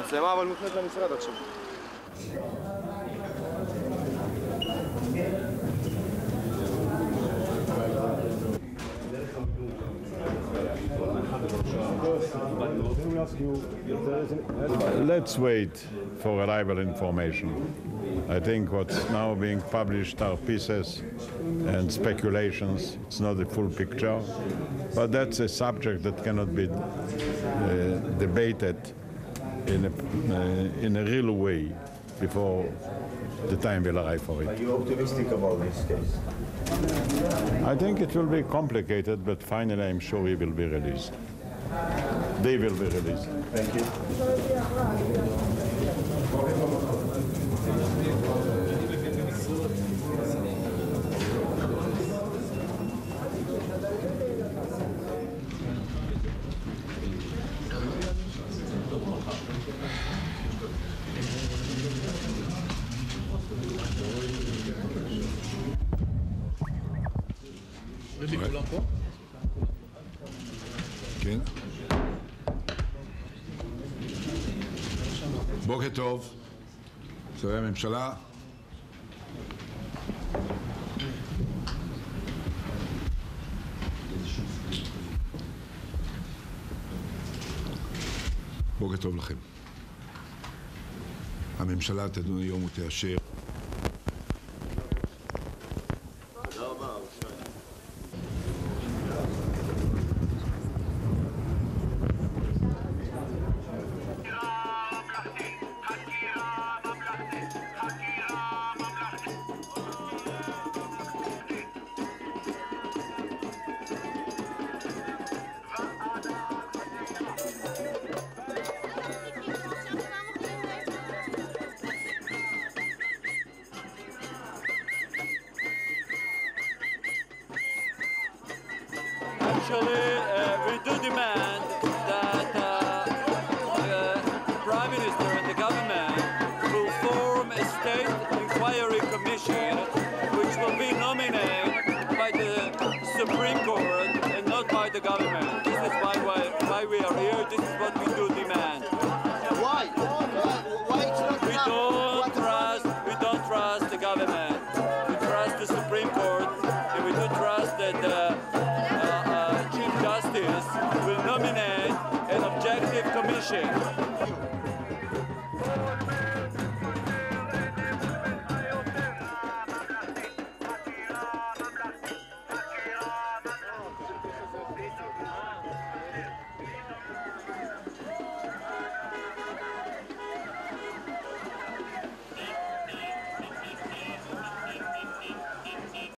מצלמה אבל מופנית למשרד עכשיו. Let's wait for arrival information. I think what's now being published are pieces and speculations. It's not the full picture. But that's a subject that cannot be uh, debated in a, uh, in a real way before the time will arrive for it. Are you optimistic about this case? I think it will be complicated, but finally I'm sure he will be released. They will be released. Thank you. כן. בוקר טוב, שרי הממשלה. בוקר טוב לכם. הממשלה תדון היום ותאשר Actually, uh, we do demand that uh, the Prime Minister and the government will form a state inquiry commission which will be nominated by the Supreme Court and not by the government. This is why, why, why we are here. This is what we do uh, uh,